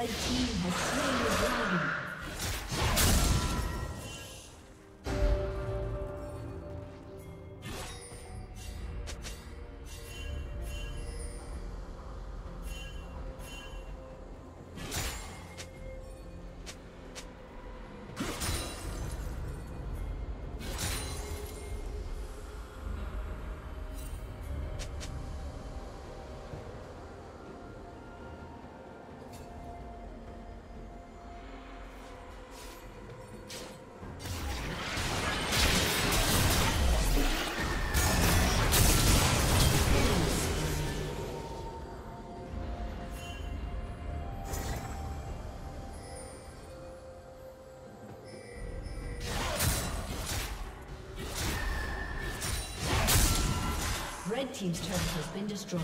Red team Team's turret has been destroyed.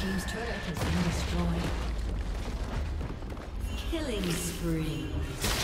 Team's turret has been destroyed. Killing spree.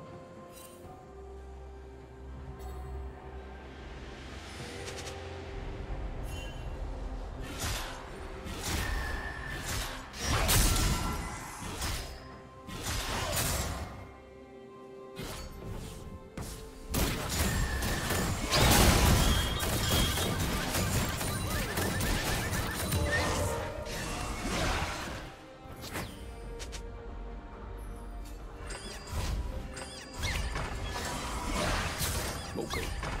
Local.